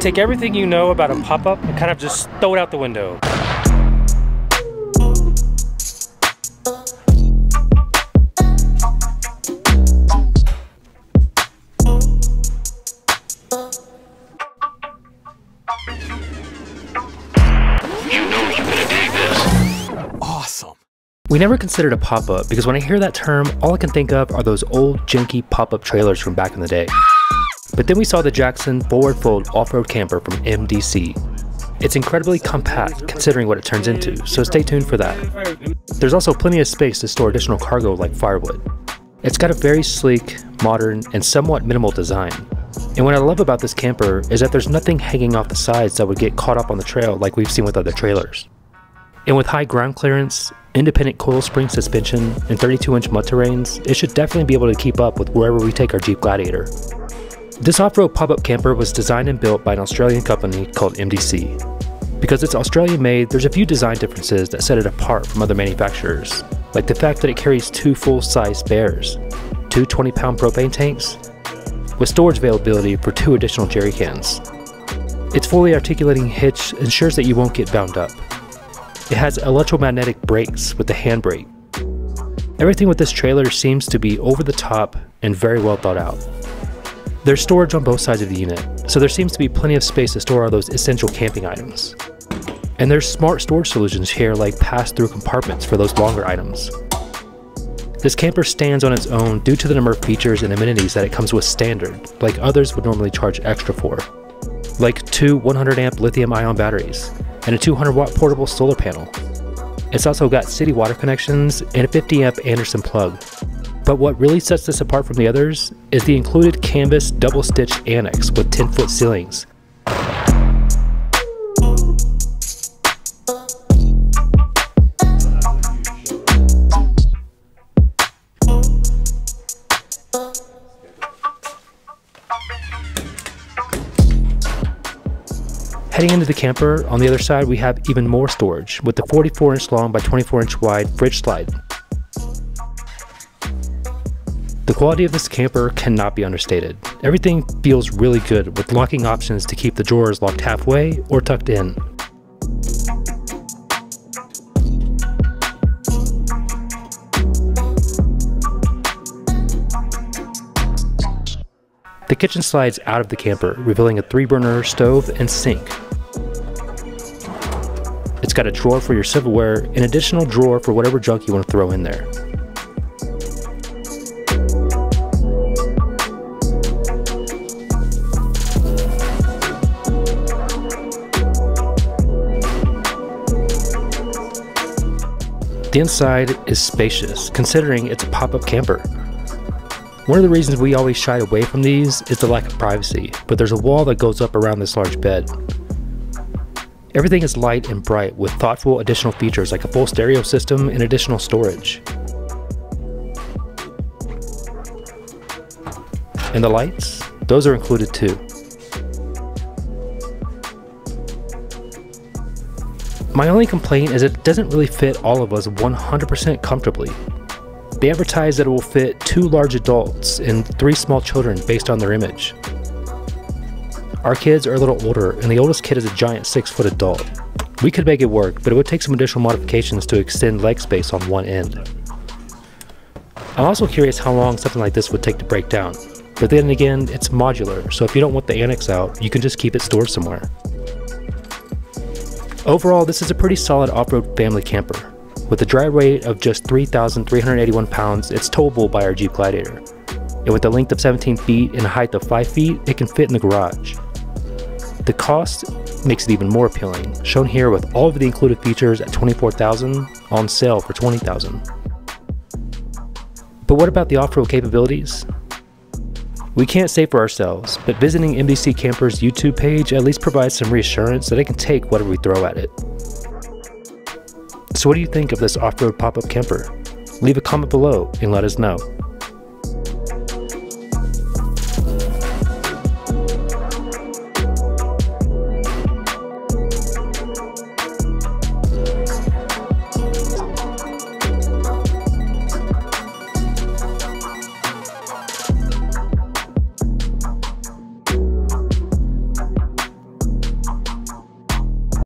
take everything you know about a pop-up and kind of just throw it out the window. Awesome. We never considered a pop-up because when I hear that term, all I can think of are those old janky pop-up trailers from back in the day. But then we saw the Jackson forward fold off-road camper from MDC. It's incredibly compact considering what it turns into, so stay tuned for that. There's also plenty of space to store additional cargo like firewood. It's got a very sleek, modern, and somewhat minimal design. And what I love about this camper is that there's nothing hanging off the sides that would get caught up on the trail like we've seen with other trailers. And with high ground clearance, independent coil spring suspension, and 32 inch mud terrains, it should definitely be able to keep up with wherever we take our Jeep Gladiator. This off road pop up camper was designed and built by an Australian company called MDC. Because it's Australian made, there's a few design differences that set it apart from other manufacturers, like the fact that it carries two full size spares, two 20 pound propane tanks, with storage availability for two additional jerry cans. Its fully articulating hitch ensures that you won't get bound up. It has electromagnetic brakes with the handbrake. Everything with this trailer seems to be over the top and very well thought out. There's storage on both sides of the unit, so there seems to be plenty of space to store all those essential camping items. And there's smart storage solutions here like pass-through compartments for those longer items. This camper stands on its own due to the number of features and amenities that it comes with standard, like others would normally charge extra for. Like two 100 amp lithium ion batteries, and a 200 watt portable solar panel. It's also got city water connections and a 50 amp Anderson plug. But what really sets this apart from the others is the included canvas double stitch annex with 10 foot ceilings. Heading into the camper, on the other side we have even more storage with the 44 inch long by 24 inch wide fridge slide. The quality of this camper cannot be understated. Everything feels really good with locking options to keep the drawers locked halfway or tucked in. The kitchen slides out of the camper, revealing a three burner stove and sink. It's got a drawer for your silverware, an additional drawer for whatever junk you want to throw in there. The inside is spacious, considering it's a pop up camper. One of the reasons we always shy away from these is the lack of privacy, but there's a wall that goes up around this large bed. Everything is light and bright with thoughtful additional features like a full stereo system and additional storage. And the lights? Those are included too. My only complaint is it doesn't really fit all of us 100% comfortably. They advertise that it will fit two large adults and three small children based on their image. Our kids are a little older, and the oldest kid is a giant 6 foot adult. We could make it work, but it would take some additional modifications to extend leg space on one end. I'm also curious how long something like this would take to break down. But then again, it's modular, so if you don't want the annex out, you can just keep it stored somewhere. Overall, this is a pretty solid off-road family camper. With a dry weight of just 3,381 pounds, it's towable by our Jeep Gladiator. And with a length of 17 feet and a height of 5 feet, it can fit in the garage. The cost makes it even more appealing, shown here with all of the included features at 24,000 on sale for 20,000. But what about the off-road capabilities? We can't say for ourselves, but visiting MDC Camper's YouTube page at least provides some reassurance that it can take whatever we throw at it. So what do you think of this off-road pop-up camper? Leave a comment below and let us know.